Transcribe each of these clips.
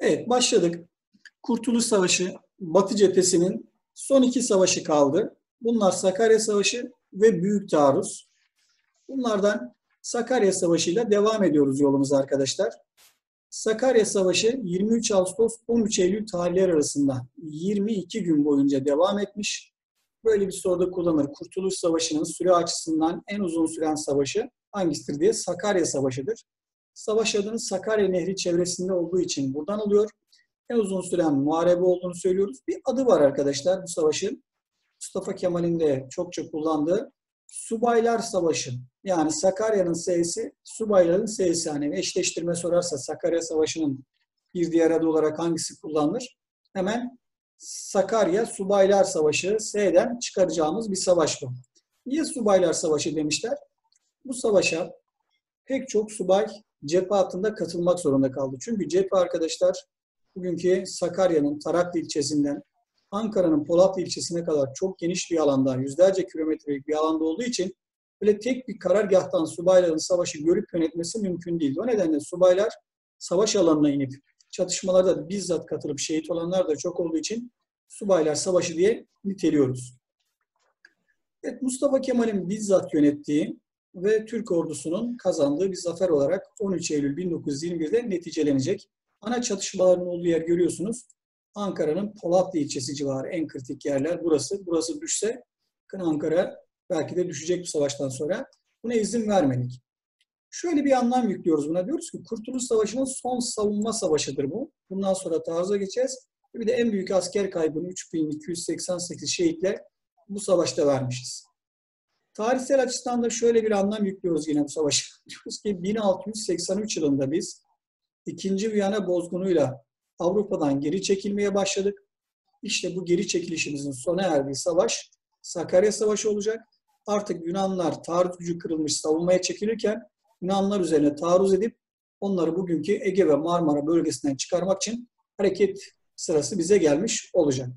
Evet başladık. Kurtuluş Savaşı Batı cephesinin son iki savaşı kaldı. Bunlar Sakarya Savaşı ve Büyük Taarruz. Bunlardan Sakarya Savaşı ile devam ediyoruz yolumuza arkadaşlar. Sakarya Savaşı 23 Ağustos 13 Eylül tarihleri arasında 22 gün boyunca devam etmiş. Böyle bir soruda kullanır. Kurtuluş Savaşı'nın süre açısından en uzun süren savaşı hangisidir diye Sakarya Savaşı'dır. Savaş adını Sakarya Nehri çevresinde olduğu için buradan alıyor. En uzun süren muharebe olduğunu söylüyoruz. Bir adı var arkadaşlar bu savaşın. Mustafa Kemal'in de çokça kullandığı Subaylar Savaşı. Yani Sakarya'nın S'si, subayların S'si. Hani eşleştirme sorarsa Sakarya Savaşı'nın bir diğer adı olarak hangisi kullanılır? Hemen Sakarya Subaylar Savaşı S'den çıkaracağımız bir savaş bu. Niye Subaylar Savaşı demişler? Bu savaşa pek çok subay cephe hattında katılmak zorunda kaldı. Çünkü cephe arkadaşlar bugünkü Sakarya'nın Taraklı ilçesinden Ankara'nın Polatlı ilçesine kadar çok geniş bir alanda, yüzlerce kilometrelik bir alanda olduğu için böyle tek bir karargahtan subayların savaşı görüp yönetmesi mümkün değildi. O nedenle subaylar savaş alanına inip çatışmalarda bizzat katılıp şehit olanlar da çok olduğu için subaylar savaşı diye niteliyoruz. Evet, Mustafa Kemal'in bizzat yönettiği ve Türk ordusunun kazandığı bir zafer olarak 13 Eylül 1921'de neticelenecek. Ana çatışmaların olduğu yer görüyorsunuz. Ankara'nın Polatlı ilçesi civarı en kritik yerler burası. Burası düşse Ankara belki de düşecek bu savaştan sonra. Buna izin vermedik. Şöyle bir anlam yüklüyoruz buna. Diyoruz ki Kurtuluş Savaşı'nın son savunma savaşıdır bu. Bundan sonra taarruza geçeceğiz. Bir de en büyük asker kaybını 3288 şehitle bu savaşta vermişiz. Tarihsel açıdan da şöyle bir anlam yüklüyoruz yine bu savaşa. Diyoruz ki 1683 yılında biz ikinci Viyana bozgunuyla Avrupa'dan geri çekilmeye başladık. İşte bu geri çekilişimizin sona erdiği savaş Sakarya Savaşı olacak. Artık Yunanlar taarruz gücü kırılmış savunmaya çekilirken Yunanlar üzerine taarruz edip onları bugünkü Ege ve Marmara bölgesinden çıkarmak için hareket sırası bize gelmiş olacak.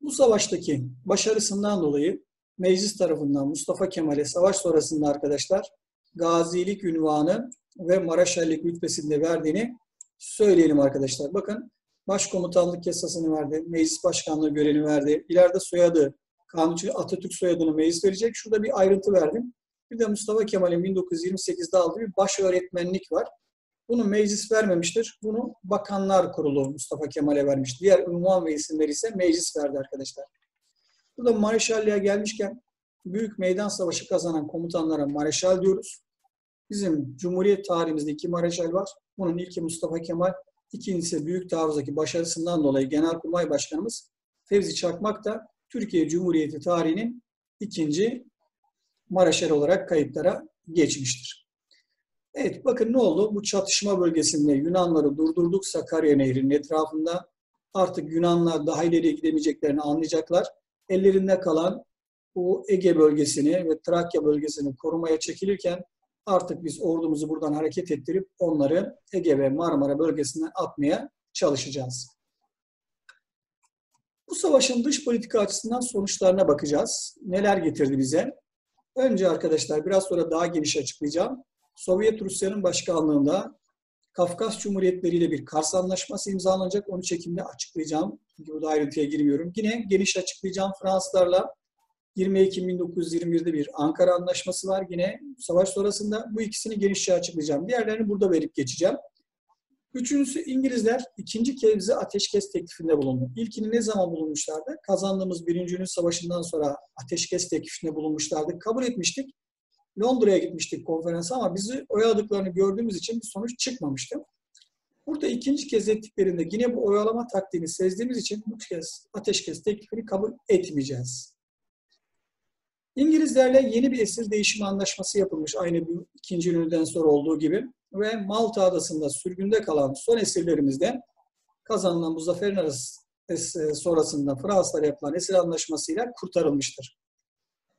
Bu savaştaki başarısından dolayı meclis tarafından Mustafa Kemal'e savaş sonrasında arkadaşlar gazilik ünvanı ve maraşallik rütbesinde verdiğini söyleyelim arkadaşlar. Bakın başkomutanlık yasasını verdi, meclis başkanlığı görevini verdi. İleride soyadı, Kanuncu Atatürk soyadını meclis verecek. Şurada bir ayrıntı verdim. Bir de Mustafa Kemal'in 1928'de aldığı bir baş öğretmenlik var. Bunu meclis vermemiştir. Bunu Bakanlar Kurulu Mustafa Kemal'e vermiş. Diğer ünvan ve isimleri ise meclis verdi arkadaşlar. Burada Mareşalliğe gelmişken Büyük Meydan Savaşı kazanan komutanlara Mareşal diyoruz. Bizim Cumhuriyet tarihimizde iki Mareşal var. Bunun ilki Mustafa Kemal, ikincisi Büyük Taarruz'daki başarısından dolayı Genelkurmay Başkanımız Fevzi Çakmak da Türkiye Cumhuriyeti tarihinin ikinci Mareşal olarak kayıtlara geçmiştir. Evet bakın ne oldu? Bu çatışma bölgesinde Yunanları durdurduk Sakarya Nehri'nin etrafında. Artık Yunanlar daha ileriye gidemeyeceklerini anlayacaklar. Ellerinde kalan bu Ege bölgesini ve Trakya bölgesini korumaya çekilirken artık biz ordumuzu buradan hareket ettirip onları Ege ve Marmara bölgesinden atmaya çalışacağız. Bu savaşın dış politika açısından sonuçlarına bakacağız. Neler getirdi bize? Önce arkadaşlar biraz sonra daha geniş açıklayacağım. Sovyet Rusya'nın başkanlığında Kafkas Cumhuriyetleri ile bir Kars Anlaşması imzalanacak. 13 Ekim'de açıklayacağım. Çünkü burada ayrıntıya girmiyorum. Yine geniş açıklayacağım Fransızlarla 20 Ekim 1921'de bir Ankara Anlaşması var. Yine savaş sonrasında bu ikisini genişçe açıklayacağım. Diğerlerini burada verip geçeceğim. Üçüncüsü İngilizler ikinci bize ateşkes teklifinde bulundu. İlkini ne zaman bulunmuşlardı? Kazandığımız Birinci Dünya Savaşı'ndan sonra ateşkes teklifinde bulunmuşlardı. Kabul etmiştik. Londra'ya gitmiştik konferansa ama bizi oyaladıklarını gördüğümüz için bir sonuç çıkmamıştı. Burada ikinci kez ettiklerinde yine bu oyalama taktiğini sezdiğimiz için bu kez ateşkes teklifini kabul etmeyeceğiz. İngilizlerle yeni bir esir değişimi anlaşması yapılmış aynı bu ikinci ünlüden sonra olduğu gibi ve Malta adasında sürgünde kalan son esirlerimizden kazanılan bu zaferin arası sonrasında Fransızlar yapılan esir anlaşmasıyla kurtarılmıştır.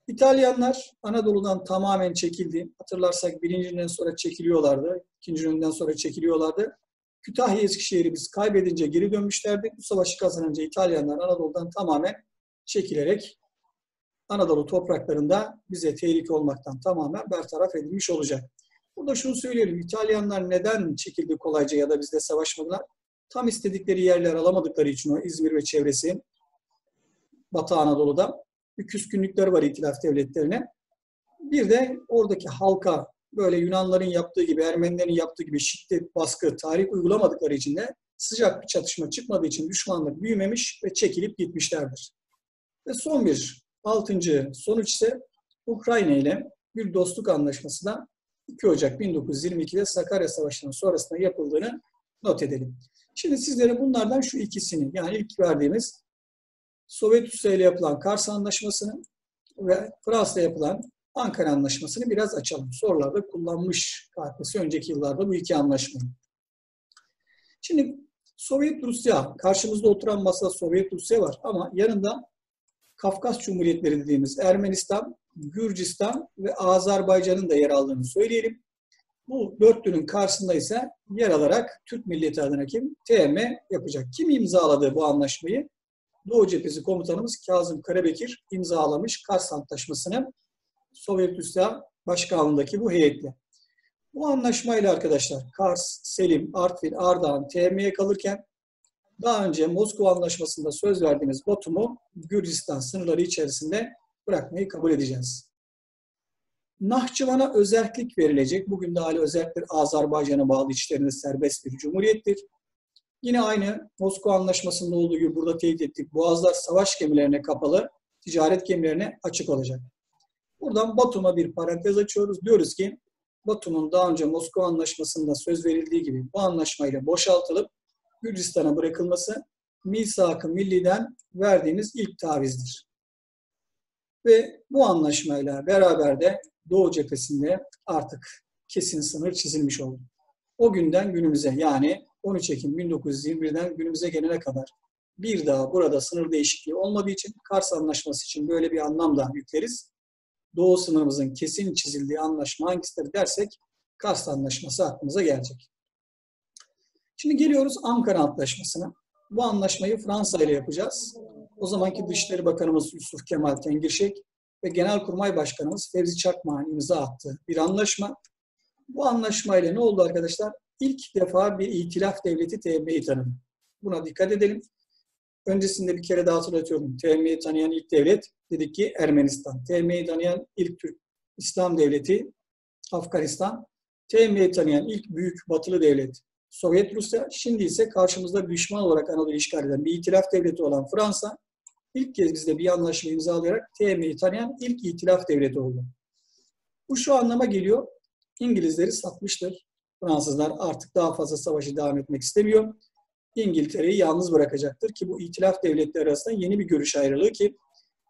İtalyanlar Anadolu'dan tamamen çekildi. Hatırlarsak birinciden sonra çekiliyorlardı. ikinci günden sonra çekiliyorlardı. Kütahya Eskişehir'i biz kaybedince geri dönmüşlerdi. Bu savaşı kazanınca İtalyanlar Anadolu'dan tamamen çekilerek Anadolu topraklarında bize tehlike olmaktan tamamen bertaraf edilmiş olacak. Burada şunu söyleyelim. İtalyanlar neden çekildi kolayca ya da bizde savaşmadılar? Tam istedikleri yerler alamadıkları için o İzmir ve çevresi Batı Anadolu'da bir küskünlükler var itilaf devletlerine. Bir de oradaki halka böyle Yunanların yaptığı gibi, Ermenilerin yaptığı gibi şiddet, baskı, tarih uygulamadıkları için de sıcak bir çatışma çıkmadığı için düşmanlık büyümemiş ve çekilip gitmişlerdir. Ve son bir, altıncı sonuç ise Ukrayna ile bir dostluk anlaşması da 2 Ocak 1922'de Sakarya Savaşı'nın sonrasında yapıldığını not edelim. Şimdi sizlere bunlardan şu ikisini, yani ilk verdiğimiz Sovyet Rusya ile yapılan Kars Anlaşması'nı ve Fransa ile yapılan Ankara Anlaşması'nı biraz açalım. Sorularda kullanmış KPSS önceki yıllarda bu iki anlaşmayı. Şimdi Sovyet Rusya, karşımızda oturan masada Sovyet Rusya var ama yanında Kafkas Cumhuriyetleri dediğimiz Ermenistan, Gürcistan ve Azerbaycan'ın da yer aldığını söyleyelim. Bu dörtlünün karşısında ise yer alarak Türk milleti adına kim? TM yapacak. Kim imzaladı bu anlaşmayı? Doğu Cephesi Komutanımız Kazım Karabekir imzalamış Kars Antlaşması'nı Sovyet Rusya başkanlığındaki bu heyetle. Bu anlaşmayla arkadaşlar Kars, Selim, Artvin, Ardahan, TM'ye kalırken daha önce Moskova Anlaşması'nda söz verdiğimiz Batum'u Gürcistan sınırları içerisinde bırakmayı kabul edeceğiz. Nahçıvan'a özellik verilecek. Bugün de hala özellikler Azerbaycan'a bağlı içlerinde serbest bir cumhuriyettir. Yine aynı Moskova Anlaşması'nda olduğu gibi burada teyit ettik. Boğazlar savaş gemilerine kapalı, ticaret gemilerine açık olacak. Buradan Batum'a bir parantez açıyoruz. Diyoruz ki Batum'un daha önce Moskova Anlaşması'nda söz verildiği gibi bu anlaşmayla boşaltılıp Gürcistan'a bırakılması misak-ı milliden verdiğimiz ilk tavizdir. Ve bu anlaşmayla beraber de Doğu cephesinde artık kesin sınır çizilmiş oldu. O günden günümüze yani 13 Ekim 1921'den günümüze gelene kadar bir daha burada sınır değişikliği olmadığı için Kars Anlaşması için böyle bir anlam da yükleriz. Doğu sınırımızın kesin çizildiği anlaşma hangisidir dersek Kars Anlaşması aklımıza gelecek. Şimdi geliyoruz Ankara Antlaşması'na. Bu anlaşmayı Fransa ile yapacağız. O zamanki Dışişleri Bakanımız Yusuf Kemal Tengirşek ve Genelkurmay Başkanımız Fevzi Çakmak'ın imza attığı bir anlaşma. Bu anlaşmayla ne oldu arkadaşlar? İlk defa bir itilaf devleti TM'yi tanıdı. Buna dikkat edelim. Öncesinde bir kere daha hatırlatıyorum. TM'yi tanıyan ilk devlet dedik ki Ermenistan. TM'yi tanıyan ilk Türk İslam devleti Afganistan. TM'yi tanıyan ilk büyük batılı devlet Sovyet Rusya. Şimdi ise karşımızda düşman olarak Anadolu işgal eden bir itilaf devleti olan Fransa ilk kez bizde bir anlaşma imzalayarak TM'yi tanıyan ilk itilaf devleti oldu. Bu şu anlama geliyor. İngilizleri satmıştır. Fransızlar artık daha fazla savaşı devam etmek istemiyor. İngiltere'yi yalnız bırakacaktır ki bu itilaf devletleri arasında yeni bir görüş ayrılığı ki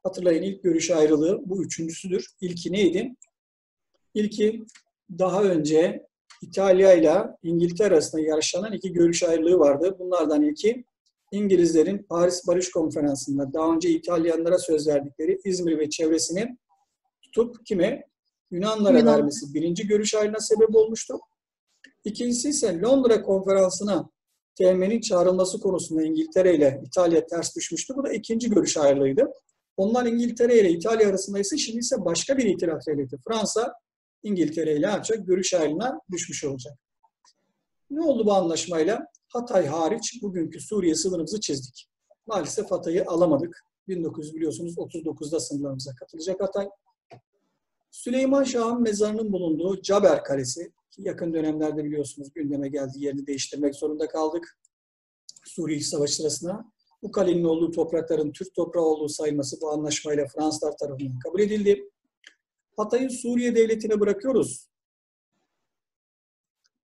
hatırlayın ilk görüş ayrılığı bu üçüncüsüdür. İlki neydi? İlki daha önce İtalya ile İngiltere arasında yaşanan iki görüş ayrılığı vardı. Bunlardan ilki İngilizlerin Paris Barış Konferansı'nda daha önce İtalyanlara söz verdikleri İzmir ve çevresini tutup kime? Yunanlara Yunan. vermesi birinci görüş ayrılığına sebep olmuştu. İkincisi ise Londra konferansına TM'nin çağrılması konusunda İngiltere ile İtalya ters düşmüştü. Bu da ikinci görüş ayrılığıydı. Onlar İngiltere ile İtalya arasında ise şimdi ise başka bir itilaf devleti. Fransa İngiltere ile ancak görüş ayrılığına düşmüş olacak. Ne oldu bu anlaşmayla? Hatay hariç bugünkü Suriye sınırımızı çizdik. Maalesef Hatay'ı alamadık. 1900 biliyorsunuz 39'da sınırlarımıza katılacak Hatay. Süleyman Şah'ın mezarının bulunduğu Caber Kalesi, yakın dönemlerde biliyorsunuz gündeme geldi, yerini değiştirmek zorunda kaldık. Suriye Savaşı sırasında. Bu kalenin olduğu toprakların Türk toprağı olduğu sayılması bu anlaşmayla Fransızlar tarafından kabul edildi. Hatay'ı Suriye devletine bırakıyoruz.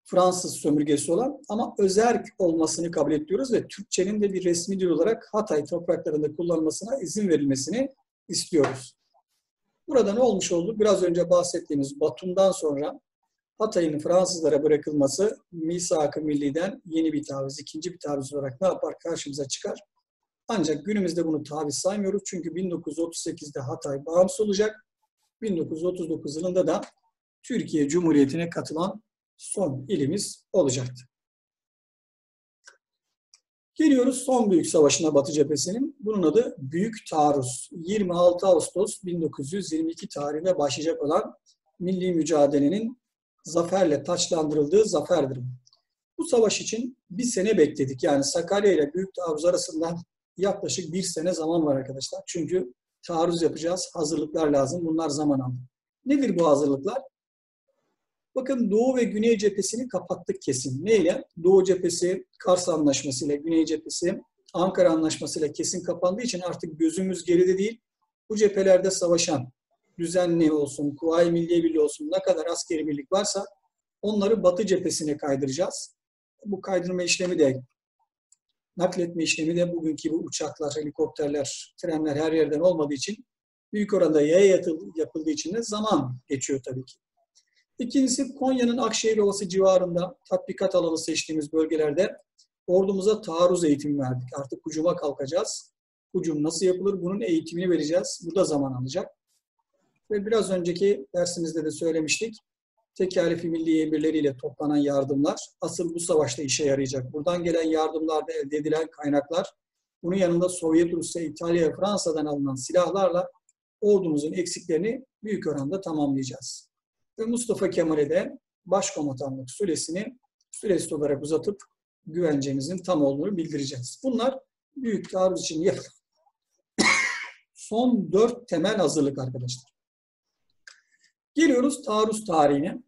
Fransız sömürgesi olan ama özerk olmasını kabul ediyoruz ve Türkçenin de bir resmi dil olarak Hatay topraklarında kullanılmasına izin verilmesini istiyoruz. Burada ne olmuş oldu? Biraz önce bahsettiğimiz Batum'dan sonra Hatay'ın Fransızlara bırakılması Misak-ı Milli'den yeni bir taviz, ikinci bir taviz olarak ne yapar? Karşımıza çıkar. Ancak günümüzde bunu taviz saymıyoruz. Çünkü 1938'de Hatay bağımsız olacak. 1939 yılında da Türkiye Cumhuriyeti'ne katılan son ilimiz olacaktı. Geliyoruz son büyük savaşına Batı cephesinin. Bunun adı Büyük Taarruz. 26 Ağustos 1922 tarihinde başlayacak olan milli mücadelenin zaferle taçlandırıldığı zaferdir. Bu savaş için bir sene bekledik. Yani Sakarya ile Büyük Taarruz arasında yaklaşık bir sene zaman var arkadaşlar. Çünkü taarruz yapacağız, hazırlıklar lazım. Bunlar zaman aldı. Nedir bu hazırlıklar? Bakın Doğu ve Güney cephesini kapattık kesin. Neyle? Doğu cephesi Kars Anlaşması ile Güney cephesi Ankara Anlaşması ile kesin kapandığı için artık gözümüz geride değil. Bu cephelerde savaşan düzenli olsun, Kuvayi Milliye Birliği olsun ne kadar askeri birlik varsa onları Batı cephesine kaydıracağız. Bu kaydırma işlemi de nakletme işlemi de bugünkü gibi uçaklar, helikopterler, trenler her yerden olmadığı için büyük oranda yaya yapıldığı için de zaman geçiyor tabii ki. İkincisi Konya'nın Akşehir Ovası civarında tatbikat alanı seçtiğimiz bölgelerde ordumuza taarruz eğitimi verdik. Artık hücuma kalkacağız. Hücum nasıl yapılır? Bunun eğitimini vereceğiz. Bu da zaman alacak. Ve biraz önceki dersimizde de söylemiştik. Tekalifi milli emirleriyle toplanan yardımlar asıl bu savaşta işe yarayacak. Buradan gelen yardımlarda elde edilen kaynaklar, bunun yanında Sovyet Rusya, İtalya Fransa'dan alınan silahlarla ordumuzun eksiklerini büyük oranda tamamlayacağız. Ve Mustafa Kemal'e de başkomutanlık süresini süresi olarak uzatıp güvencemizin tam olduğunu bildireceğiz. Bunlar büyük taarruz için yapılan son dört temel hazırlık arkadaşlar. Geliyoruz taarruz tarihine.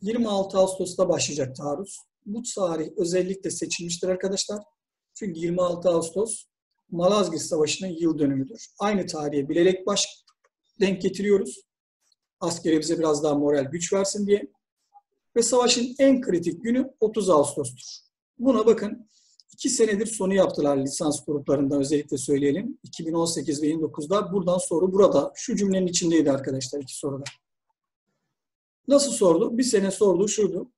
26 Ağustos'ta başlayacak taarruz. Bu tarih özellikle seçilmiştir arkadaşlar. Çünkü 26 Ağustos Malazgirt Savaşı'nın yıl dönümüdür. Aynı tarihe bilerek baş denk getiriyoruz. Askerimize biraz daha moral güç versin diye. Ve savaşın en kritik günü 30 Ağustos'tur. Buna bakın iki senedir sonu yaptılar lisans gruplarında özellikle söyleyelim. 2018 ve 2029'da buradan soru burada. Şu cümlenin içindeydi arkadaşlar iki soruda. Nasıl sordu? Bir sene sorduğu şuydu.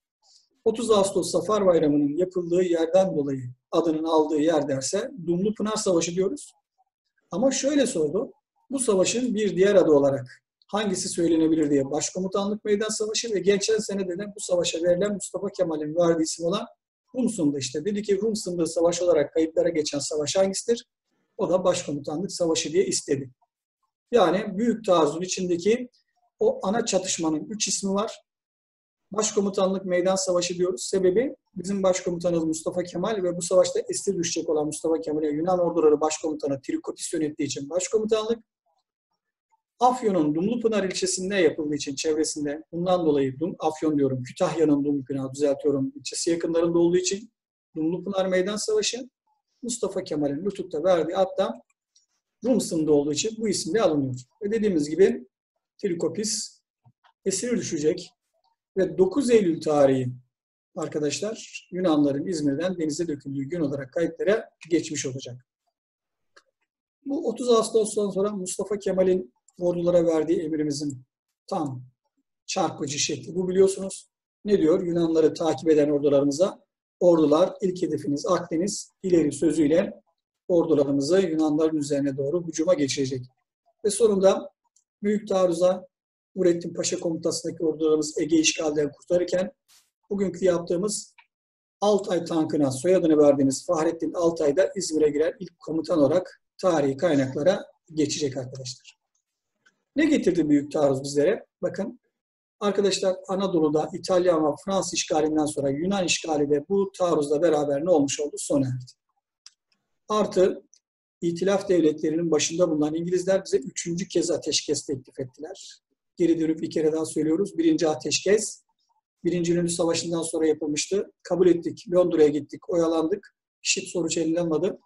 30 Ağustos Zafer Bayramı'nın yapıldığı yerden dolayı adının aldığı yer derse Dumlu Pınar Savaşı diyoruz. Ama şöyle sordu. Bu savaşın bir diğer adı olarak hangisi söylenebilir diye Başkomutanlık Meydan Savaşı ve geçen sene de bu savaşa verilen Mustafa Kemal'in verdiği isim olan Rum Sındı işte. Dedi ki Rum Sındı Savaşı olarak kayıtlara geçen savaş hangisidir? O da Başkomutanlık Savaşı diye istedi. Yani Büyük Taarruz'un içindeki o ana çatışmanın üç ismi var. Başkomutanlık meydan savaşı diyoruz. Sebebi bizim başkomutanımız Mustafa Kemal ve bu savaşta esir düşecek olan Mustafa Kemal'e Yunan orduları başkomutanı Trikotis yönettiği için başkomutanlık. Afyon'un Dumlupınar ilçesinde yapıldığı için çevresinde bundan dolayı Dum, Afyon diyorum Kütahya'nın Dumlupınar düzeltiyorum ilçesi yakınlarında olduğu için Dumlupınar Meydan Savaşı Mustafa Kemal'in Lütut'ta verdiği hatta Rum sınırında olduğu için bu isimle alınıyor. Ve dediğimiz gibi Trikopis esir düşecek ve 9 Eylül tarihi arkadaşlar Yunanların İzmir'den denize döküldüğü gün olarak kayıtlara geçmiş olacak. Bu 30 Ağustos'tan sonra Mustafa Kemal'in ordulara verdiği emrimizin tam çarpıcı şekli. Bu biliyorsunuz ne diyor? Yunanları takip eden ordularımıza ordular ilk hedefiniz Akdeniz ileri sözüyle ordularımızı Yunanların üzerine doğru hücuma geçirecek. Ve sonunda Büyük taarruza Nurettin Paşa komutasındaki ordularımız Ege işgalden kurtarırken bugünkü yaptığımız Altay tankına soyadını verdiğimiz Fahrettin Altay'da İzmir'e giren ilk komutan olarak tarihi kaynaklara geçecek arkadaşlar. Ne getirdi büyük taarruz bizlere? Bakın arkadaşlar Anadolu'da İtalya ve Fransız işgalinden sonra Yunan işgali de bu taarruzla beraber ne olmuş oldu? Sona erdi. Artı İtilaf devletlerinin başında bulunan İngilizler bize üçüncü kez ateşkes teklif ettiler. Geri dönüp bir kere daha söylüyoruz. Birinci ateşkes, Birinci Dünya Savaşı'ndan sonra yapılmıştı. Kabul ettik. Londra'ya gittik, oyalandık. Şit sonuç alınmadı.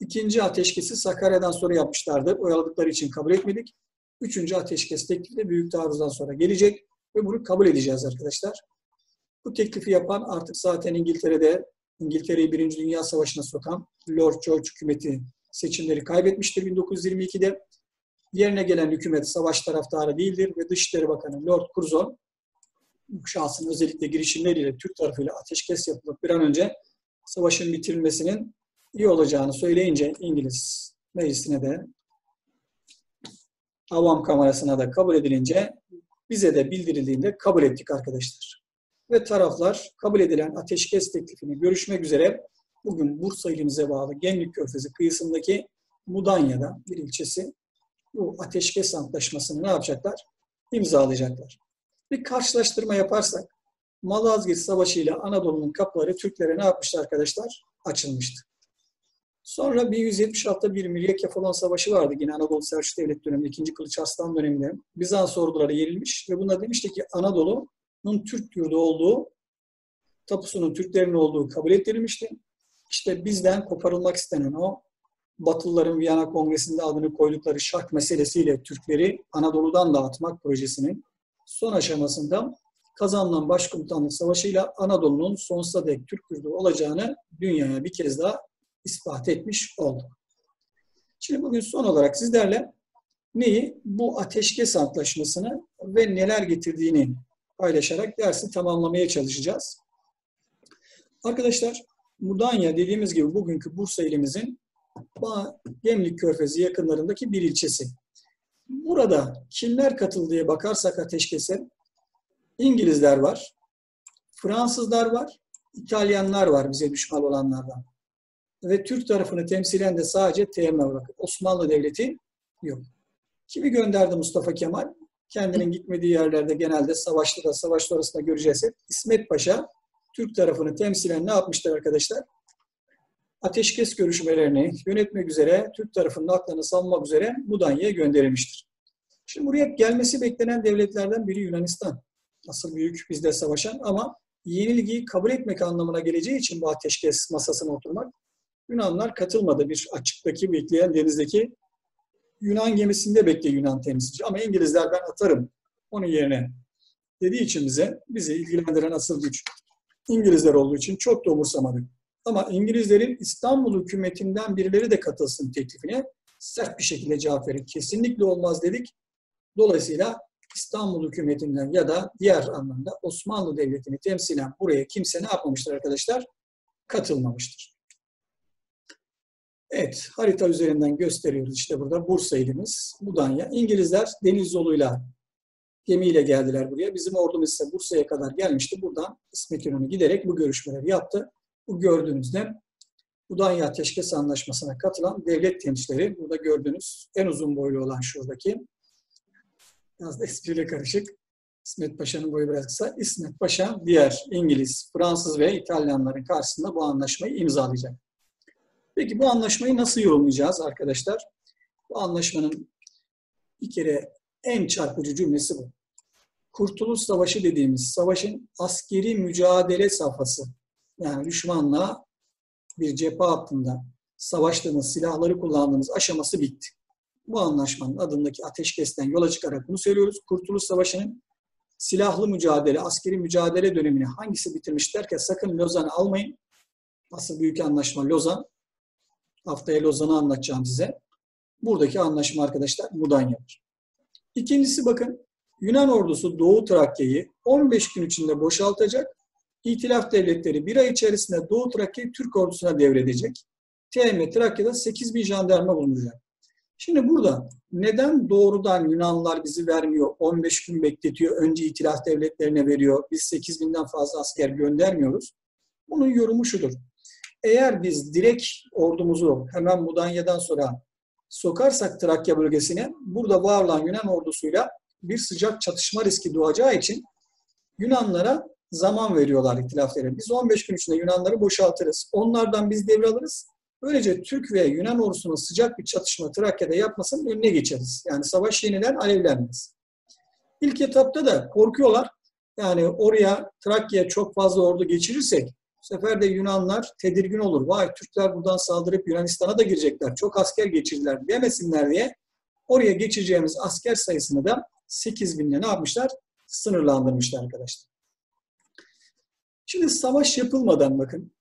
İkinci ateşkesi Sakarya'dan sonra yapmışlardı. Oyaladıkları için kabul etmedik. Üçüncü ateşkes teklifi de büyük taarruzdan sonra gelecek ve bunu kabul edeceğiz arkadaşlar. Bu teklifi yapan artık zaten İngiltere'de İngiltere'yi Birinci Dünya Savaşı'na sokan Lord George hükümeti seçimleri kaybetmiştir 1922'de. Yerine gelen hükümet savaş taraftarı değildir ve Dışişleri Bakanı Lord Curzon şahsın özellikle girişimleriyle Türk tarafıyla ateşkes yapılıp bir an önce savaşın bitirilmesinin iyi olacağını söyleyince İngiliz meclisine de avam kamerasına da kabul edilince bize de bildirildiğinde kabul ettik arkadaşlar. Ve taraflar kabul edilen ateşkes teklifini görüşmek üzere bugün Bursa ilimize bağlı Gemlik Körfezi kıyısındaki Mudanya'da bir ilçesi bu ateşkes antlaşmasını ne yapacaklar? İmzalayacaklar. Bir karşılaştırma yaparsak Malazgirt Savaşı ile Anadolu'nun kapıları Türklere ne yapmıştı arkadaşlar? Açılmıştı. Sonra 1176'da bir Mirya Kefalon Savaşı vardı. Yine Anadolu Selçuk Devlet döneminde, 2. Kılıç Arslan döneminde. Bizans orduları yenilmiş ve buna demişti ki Anadolu'nun Türk yurdu olduğu, tapusunun Türklerin olduğu kabul edilmişti. İşte bizden koparılmak istenen o Batılıların Viyana Kongresi'nde adını koydukları şark meselesiyle Türkleri Anadolu'dan dağıtmak projesinin son aşamasında kazanılan başkomutanlık savaşıyla Anadolu'nun sonsuza dek Türk yurdu olacağını dünyaya bir kez daha ispat etmiş olduk. Şimdi bugün son olarak sizlerle neyi? Bu ateşkes antlaşmasını ve neler getirdiğini paylaşarak dersi tamamlamaya çalışacağız. Arkadaşlar Mudanya dediğimiz gibi bugünkü Bursa ilimizin Gemlik Körfezi yakınlarındaki bir ilçesi. Burada kimler katıldı bakarsak ateşkese İngilizler var, Fransızlar var, İtalyanlar var bize düşman olanlardan. Ve Türk tarafını temsilen de sadece TM var. Osmanlı Devleti yok. Kimi gönderdi Mustafa Kemal? Kendinin gitmediği yerlerde genelde savaşta da savaş sonrasında göreceğiz. İsmet Paşa Türk tarafını temsilen ne yapmıştır arkadaşlar? Ateşkes görüşmelerini yönetmek üzere Türk tarafının aklını salmak üzere Mudanya'ya gönderilmiştir. Şimdi buraya gelmesi beklenen devletlerden biri Yunanistan. Asıl büyük bizde savaşan ama yenilgiyi kabul etmek anlamına geleceği için bu ateşkes masasına oturmak Yunanlar katılmadı. Bir açıktaki bekleyen denizdeki Yunan gemisinde bekliyor Yunan temsilci. Ama İngilizler ben atarım onun yerine dediği için bize bizi ilgilendiren asıl güç İngilizler olduğu için çok da umursamadık. Ama İngilizlerin İstanbul hükümetinden birileri de katılsın teklifine sert bir şekilde cevap verip kesinlikle olmaz dedik. Dolayısıyla İstanbul hükümetinden ya da diğer anlamda Osmanlı Devleti'ni temsilen buraya kimse ne yapmamıştır arkadaşlar? Katılmamıştır. Evet, harita üzerinden gösteriyoruz işte burada Bursa ilimiz, Mudanya. İngilizler deniz yoluyla, gemiyle geldiler buraya. Bizim ordumuz ise Bursa'ya kadar gelmişti. Buradan İsmet İnönü giderek bu görüşmeleri yaptı. Bu gördüğünüzde Mudanya Ateşkes Anlaşması'na katılan devlet temsilcileri, burada gördüğünüz en uzun boylu olan şuradaki, biraz da espriyle karışık, İsmet Paşa'nın boyu biraz kısa. İsmet Paşa diğer İngiliz, Fransız ve İtalyanların karşısında bu anlaşmayı imzalayacak. Peki bu anlaşmayı nasıl yorumlayacağız arkadaşlar? Bu anlaşmanın bir kere en çarpıcı cümlesi bu. Kurtuluş Savaşı dediğimiz savaşın askeri mücadele safhası yani düşmanla bir cephe hattında savaştığımız, silahları kullandığımız aşaması bitti. Bu anlaşmanın adındaki ateşkesten yola çıkarak bunu söylüyoruz. Kurtuluş Savaşı'nın silahlı mücadele, askeri mücadele dönemini hangisi bitirmiş derken sakın Lozan'ı almayın. Asıl büyük anlaşma Lozan. Haftaya Lozan'ı anlatacağım size. Buradaki anlaşma arkadaşlar Mudanya'dır. İkincisi bakın Yunan ordusu Doğu Trakya'yı 15 gün içinde boşaltacak. İtilaf devletleri bir ay içerisinde Doğu Trakya'yı Türk ordusuna devredecek. TM Trakya'da 8 bin jandarma bulunacak. Şimdi burada neden doğrudan Yunanlılar bizi vermiyor, 15 gün bekletiyor, önce itilaf devletlerine veriyor, biz 8 binden fazla asker göndermiyoruz? Bunun yorumu şudur. Eğer biz direkt ordumuzu hemen Mudanya'dan sonra sokarsak Trakya bölgesine, burada var olan Yunan ordusuyla bir sıcak çatışma riski doğacağı için Yunanlara zaman veriyorlar itilaflara. Biz 15 gün içinde Yunanları boşaltırız. Onlardan biz devralırız. Böylece Türk ve Yunan ordusunun sıcak bir çatışma Trakya'da yapmasının önüne geçeriz. Yani savaş yeniden alevlenmez. İlk etapta da korkuyorlar. Yani oraya Trakya'ya çok fazla ordu geçirirsek bu sefer de Yunanlar tedirgin olur. Vay Türkler buradan saldırıp Yunanistan'a da girecekler. Çok asker geçirdiler demesinler diye oraya geçireceğimiz asker sayısını da 8 binle ne yapmışlar? Sınırlandırmışlar arkadaşlar. Şimdi savaş yapılmadan bakın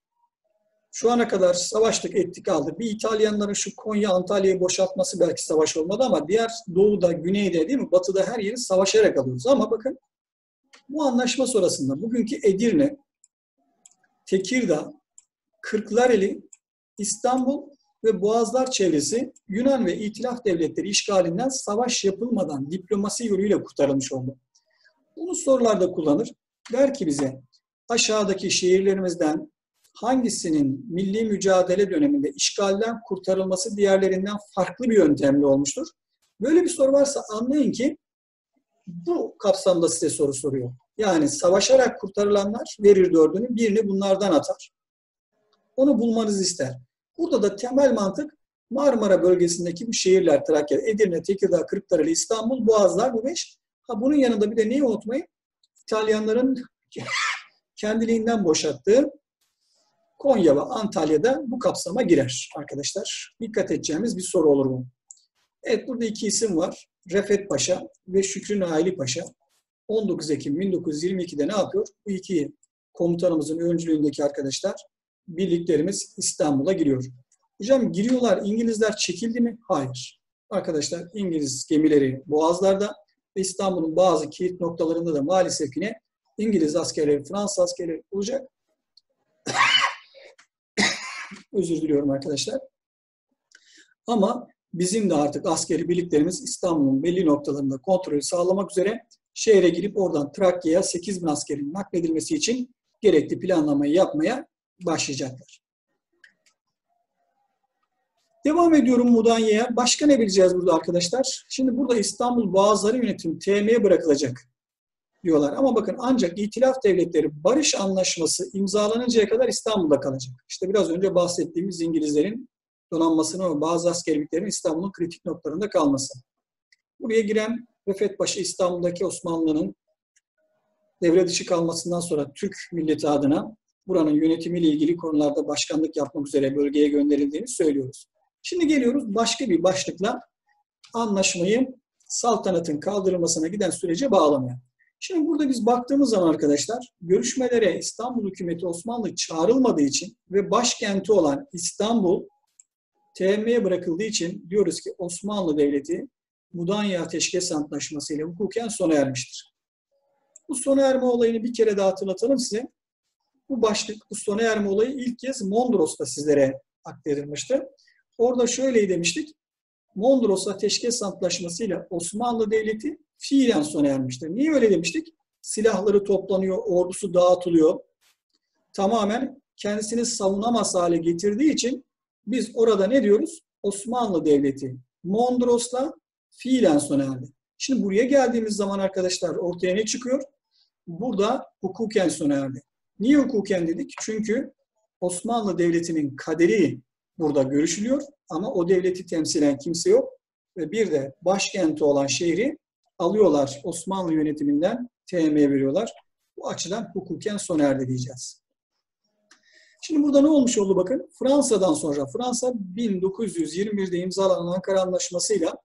şu ana kadar savaştık, ettik, aldık. Bir İtalyanların şu Konya, Antalya'yı boşaltması belki savaş olmadı ama diğer doğuda, güneyde değil mi, batıda her yeri savaşarak alıyoruz. Ama bakın bu anlaşma sonrasında bugünkü Edirne, Tekirdağ, Kırklareli, İstanbul ve Boğazlar çevresi Yunan ve İtilaf devletleri işgalinden savaş yapılmadan diplomasi yoluyla kurtarılmış oldu. Bunu sorularda kullanır. Der ki bize aşağıdaki şehirlerimizden hangisinin milli mücadele döneminde işgalden kurtarılması diğerlerinden farklı bir yöntemle olmuştur? Böyle bir soru varsa anlayın ki bu kapsamda size soru soruyor. Yani savaşarak kurtarılanlar verir dördünü, birini bunlardan atar. Onu bulmanızı ister. Burada da temel mantık Marmara bölgesindeki bu şehirler Trakya, Edirne, Tekirdağ, Kırklareli, İstanbul, Boğazlar bu beş. Ha bunun yanında bir de neyi unutmayın? İtalyanların kendiliğinden boşalttığı Konya ve Antalya'da bu kapsama girer arkadaşlar. Dikkat edeceğimiz bir soru olur bu. Evet burada iki isim var. Refet Paşa ve Şükrü Naili Paşa. 19 Ekim 1922'de ne yapıyor? Bu iki komutanımızın öncülüğündeki arkadaşlar birliklerimiz İstanbul'a giriyor. Hocam giriyorlar İngilizler çekildi mi? Hayır. Arkadaşlar İngiliz gemileri boğazlarda ve İstanbul'un bazı kilit noktalarında da maalesef yine İngiliz askerleri, Fransız askerleri olacak. Özür diliyorum arkadaşlar. Ama bizim de artık askeri birliklerimiz İstanbul'un belli noktalarında kontrolü sağlamak üzere şehre girip oradan Trakya'ya 8 bin askerin nakledilmesi için gerekli planlamayı yapmaya başlayacaklar. Devam ediyorum Mudanya'ya. Başka ne bileceğiz burada arkadaşlar? Şimdi burada İstanbul Boğazları Yönetimi TM'ye bırakılacak diyorlar. Ama bakın ancak İtilaf Devletleri barış anlaşması imzalanıncaya kadar İstanbul'da kalacak. İşte biraz önce bahsettiğimiz İngilizlerin donanmasının ve bazı askerliklerin İstanbul'un kritik noktalarında kalması. Buraya giren Refet Paşa İstanbul'daki Osmanlı'nın devre dışı kalmasından sonra Türk milleti adına buranın yönetimiyle ilgili konularda başkanlık yapmak üzere bölgeye gönderildiğini söylüyoruz. Şimdi geliyoruz başka bir başlıkla anlaşmayı saltanatın kaldırılmasına giden sürece bağlamaya. Şimdi burada biz baktığımız zaman arkadaşlar görüşmelere İstanbul hükümeti Osmanlı çağrılmadığı için ve başkenti olan İstanbul TM'ye bırakıldığı için diyoruz ki Osmanlı Devleti Mudanya Ateşkes Antlaşması ile hukuken sona ermiştir. Bu sona erme olayını bir kere daha hatırlatalım size. Bu başlık, bu sona erme olayı ilk kez Mondros'ta sizlere aktarılmıştı. Orada şöyle demiştik. Mondros Ateşkes Antlaşması ile Osmanlı Devleti fiilen sona ermiştir. Niye öyle demiştik? Silahları toplanıyor, ordusu dağıtılıyor. Tamamen kendisini savunamaz hale getirdiği için biz orada ne diyoruz? Osmanlı Devleti Mondros'la fiilen sona erdi. Şimdi buraya geldiğimiz zaman arkadaşlar ortaya ne çıkıyor? Burada hukuken sona erdi. Niye hukuken dedik? Çünkü Osmanlı Devleti'nin kaderi burada görüşülüyor ama o devleti temsilen kimse yok ve bir de başkenti olan şehri alıyorlar Osmanlı yönetiminden TM'ye veriyorlar. Bu açıdan hukuken sona erdi diyeceğiz. Şimdi burada ne olmuş oldu bakın. Fransa'dan sonra Fransa 1921'de imzalanan Ankara Anlaşması'yla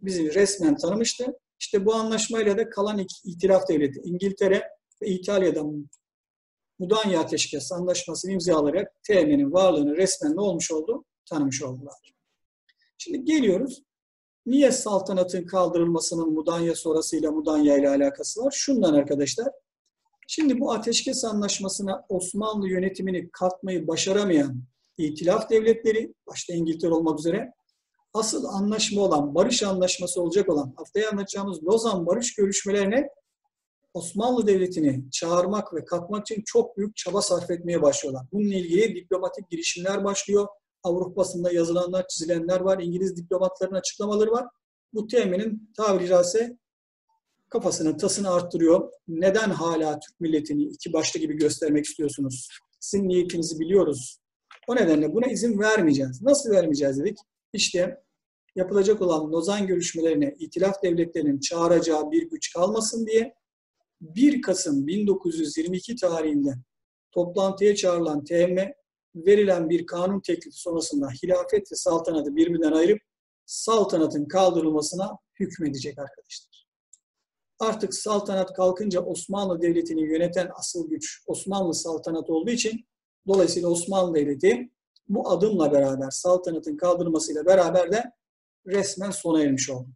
bizi resmen tanımıştı. İşte bu anlaşmayla da kalan iki itilaf devleti İngiltere ve İtalya'dan Mudanya Ateşkes Anlaşması'nı imzalayarak TM'nin varlığını resmen ne olmuş oldu? Tanımış oldular. Şimdi geliyoruz. Niye saltanatın kaldırılmasının Mudanya sonrasıyla Mudanya ile alakası var? Şundan arkadaşlar. Şimdi bu ateşkes anlaşmasına Osmanlı yönetimini katmayı başaramayan itilaf devletleri, başta İngiltere olmak üzere, asıl anlaşma olan, barış anlaşması olacak olan, haftaya anlatacağımız Lozan barış görüşmelerine Osmanlı Devleti'ni çağırmak ve katmak için çok büyük çaba sarf etmeye başlıyorlar. Bununla ilgili diplomatik girişimler başlıyor. Avrupa basında yazılanlar, çizilenler var. İngiliz diplomatların açıklamaları var. Bu temenin tabiri caizse kafasının tasını arttırıyor. Neden hala Türk milletini iki başlı gibi göstermek istiyorsunuz? Sizin niyetinizi biliyoruz. O nedenle buna izin vermeyeceğiz. Nasıl vermeyeceğiz dedik? İşte yapılacak olan Lozan görüşmelerine itilaf devletlerinin çağıracağı bir güç kalmasın diye 1 Kasım 1922 tarihinde toplantıya çağrılan TM verilen bir kanun teklifi sonrasında hilafet ve saltanatı birbirinden ayırıp saltanatın kaldırılmasına hükmedecek arkadaşlar. Artık saltanat kalkınca Osmanlı Devleti'ni yöneten asıl güç Osmanlı saltanatı olduğu için dolayısıyla Osmanlı Devleti bu adımla beraber saltanatın kaldırılmasıyla beraber de resmen sona ermiş oldu.